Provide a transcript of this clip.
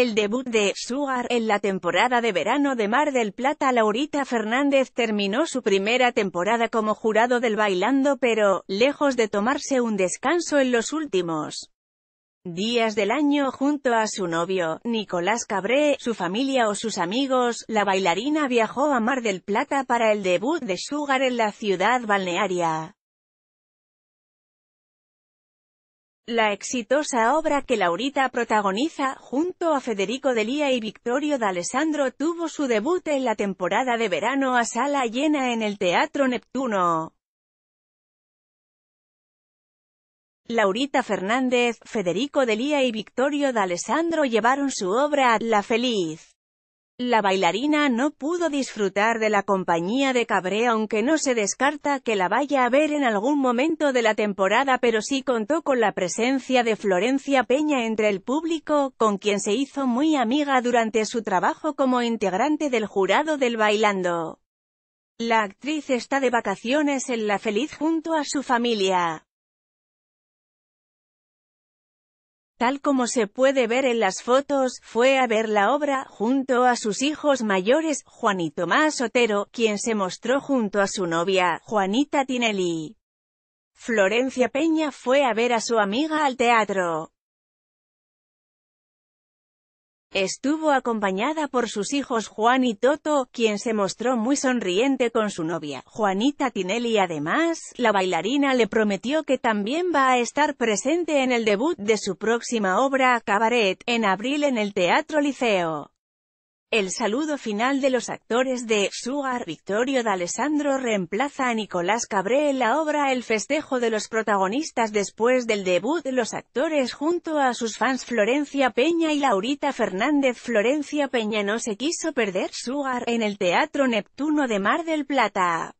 el debut de Sugar en la temporada de verano de Mar del Plata. Laurita Fernández terminó su primera temporada como jurado del Bailando pero, lejos de tomarse un descanso en los últimos días del año junto a su novio, Nicolás Cabré, su familia o sus amigos, la bailarina viajó a Mar del Plata para el debut de Sugar en la ciudad balnearia. La exitosa obra que Laurita protagoniza, junto a Federico Delía y Victorio D'Alessandro tuvo su debut en la temporada de verano a sala llena en el Teatro Neptuno. Laurita Fernández, Federico Delía y Victorio D'Alessandro llevaron su obra La Feliz. La bailarina no pudo disfrutar de la compañía de Cabré aunque no se descarta que la vaya a ver en algún momento de la temporada pero sí contó con la presencia de Florencia Peña entre el público, con quien se hizo muy amiga durante su trabajo como integrante del jurado del Bailando. La actriz está de vacaciones en La Feliz junto a su familia. Tal como se puede ver en las fotos, fue a ver la obra, junto a sus hijos mayores, Juan y Tomás Otero, quien se mostró junto a su novia, Juanita Tinelli. Florencia Peña fue a ver a su amiga al teatro. Estuvo acompañada por sus hijos Juan y Toto, quien se mostró muy sonriente con su novia, Juanita Tinelli. Además, la bailarina le prometió que también va a estar presente en el debut de su próxima obra, Cabaret, en abril en el Teatro Liceo. El saludo final de los actores de Sugar, Victorio D'Alessandro reemplaza a Nicolás Cabré en la obra El festejo de los protagonistas después del debut de los actores junto a sus fans Florencia Peña y Laurita Fernández. Florencia Peña no se quiso perder Sugar en el Teatro Neptuno de Mar del Plata.